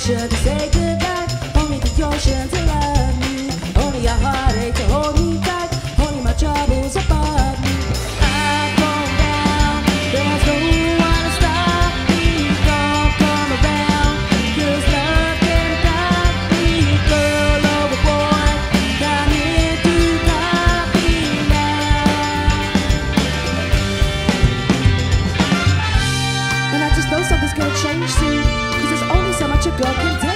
should say sugar continue.